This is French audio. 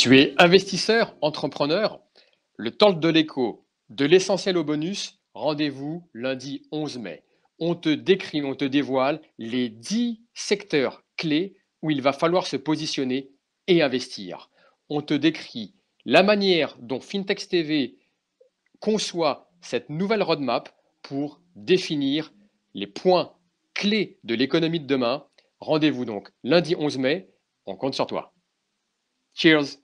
Tu es investisseur, entrepreneur Le talk de l'écho, de l'essentiel au bonus, rendez-vous lundi 11 mai. On te décrit, on te dévoile les 10 secteurs clés où il va falloir se positionner et investir. On te décrit la manière dont FinTech TV conçoit cette nouvelle roadmap pour définir les points clés de l'économie de demain. Rendez-vous donc lundi 11 mai. On compte sur toi. Cheers